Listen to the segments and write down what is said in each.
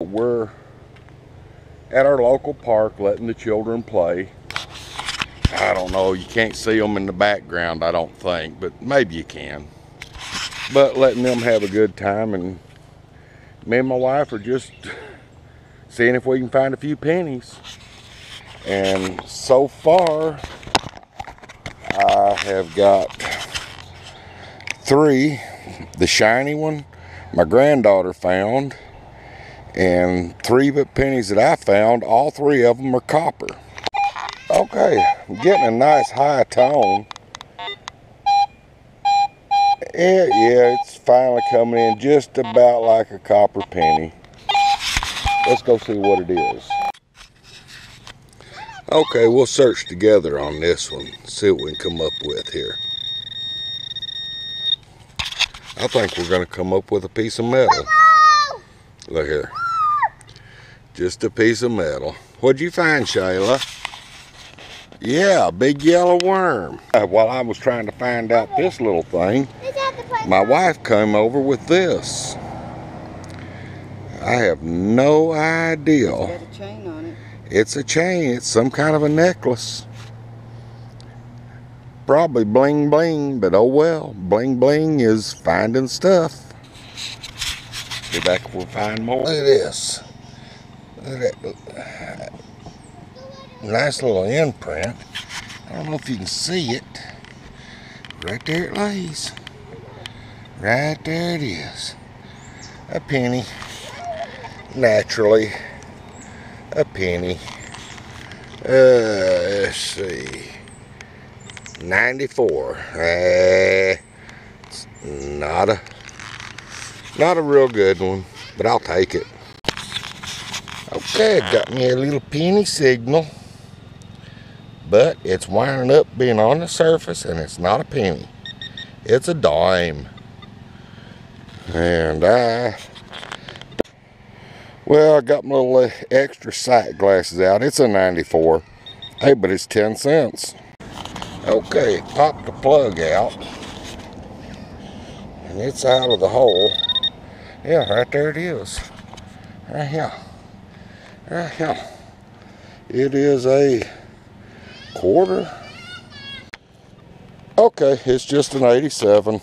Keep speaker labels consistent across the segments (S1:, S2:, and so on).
S1: We're at our local park letting the children play. I don't know, you can't see them in the background, I don't think, but maybe you can. But letting them have a good time, and me and my wife are just seeing if we can find a few pennies. And so far, I have got three. The shiny one, my granddaughter found and three pennies that I found, all three of them are copper. Okay, getting a nice high tone. Yeah, yeah, it's finally coming in just about like a copper penny. Let's go see what it is. Okay, we'll search together on this one, see what we can come up with here. I think we're going to come up with a piece of metal. Look here. Just a piece of metal. What'd you find, Shayla? Yeah, a big yellow worm. Uh, while I was trying to find out this little thing, my wife came over with this. I have no idea.
S2: It's got a chain on it.
S1: It's a chain. It's some kind of a necklace. Probably bling bling, but oh well. Bling bling is finding stuff. Be back if we find more. Look at this. Nice little imprint. I don't know if you can see it. Right there it lays. Right there it is. A penny. Naturally. A penny. Uh, let's see. 94. Uh, not a not a real good one, but I'll take it. Okay, got me a little penny signal. But it's winding up being on the surface and it's not a penny. It's a dime. And I, well, I got my little extra sight glasses out. It's a 94. Hey, but it's 10 cents. Okay, pop the plug out. And it's out of the hole. Yeah, right there it is. Right here. Right here. It is a quarter. Okay, it's just an 87.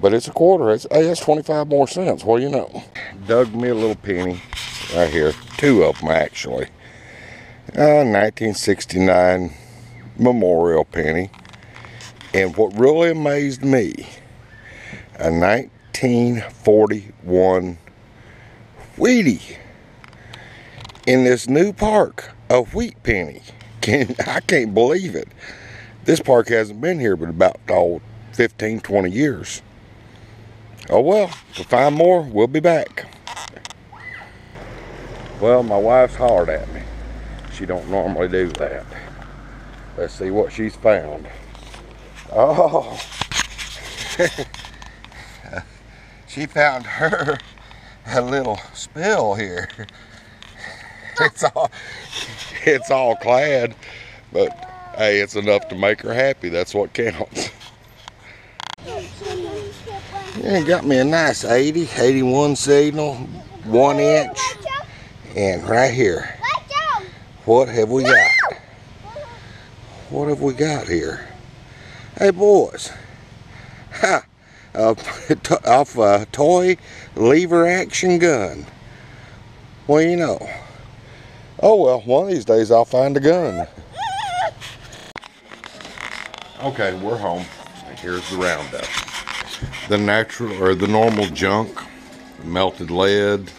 S1: But it's a quarter. It's, hey, that's 25 more cents. Well, you know. Dug me a little penny right here. Two of them, actually. Uh, 1969 memorial penny. And what really amazed me, a 1941 Wheatie in this new park, a wheat penny. Can, I can't believe it. This park hasn't been here but about oh, 15, 20 years. Oh well, we find more, we'll be back. Well, my wife's hollered at me. She don't normally do that. Let's see what she's found. Oh, she found her a little spill here. It's all, it's all clad, but hey, it's enough to make her happy. That's what counts. Yeah, got me a nice 80, 81 signal, one inch, and right here. What have we got? What have we got here? Hey boys, ha, off a toy lever action gun. Well, you know. Oh well, one of these days I'll find a gun. Okay, we're home. Here's the roundup. The natural or the normal junk, melted lead,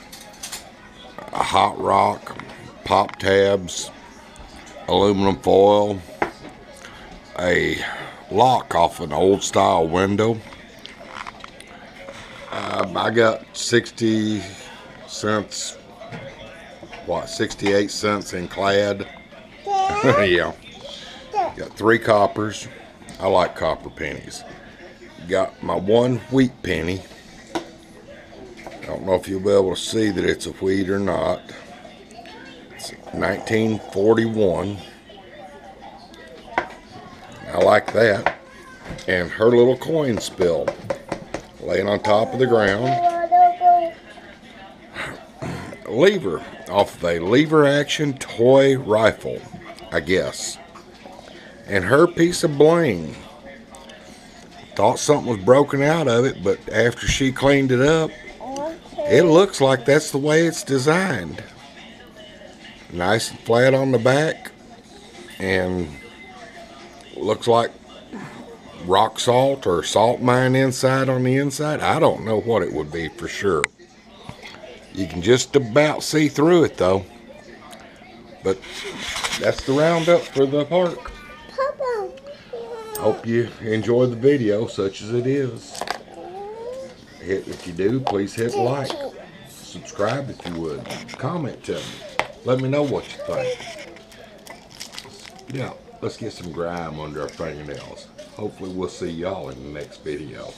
S1: a hot rock, pop tabs, aluminum foil, a lock off an old style window. Uh, I got 60 cents what 68 cents in clad? Yeah. Got three coppers. I like copper pennies. Got my one wheat penny. I don't know if you'll be able to see that it's a wheat or not. It's 1941 I like that. And her little coin spilled laying on top of the ground lever off of a lever action toy rifle, I guess. And her piece of bling. Thought something was broken out of it, but after she cleaned it up, it looks like that's the way it's designed. Nice and flat on the back, and looks like rock salt or salt mine inside on the inside. I don't know what it would be for sure. You can just about see through it though. But that's the roundup for the park. Papa. Hope you enjoy the video such as it is. Hit if you do, please hit like. Subscribe if you would. Comment to me. Let me know what you think. Yeah, let's get some grime under our fingernails. Hopefully we'll see y'all in the next video.